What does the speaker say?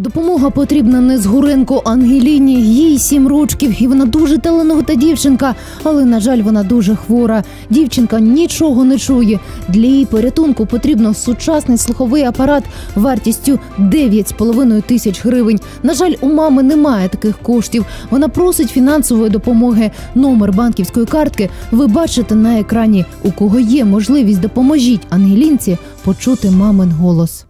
Допомога потрібна не з Гуренко Ангеліні. Їй сім рочків, і вона дуже талановита дівчинка. Але на жаль, вона дуже хвора. Дівчинка нічого не чує. Для її порятунку потрібно сучасний слуховий апарат вартістю 9,5 тисяч гривень. На жаль, у мами немає таких коштів. Вона просить фінансової допомоги. Номер банківської картки ви бачите на екрані. У кого є можливість, допоможіть Ангелінці почути мамин голос.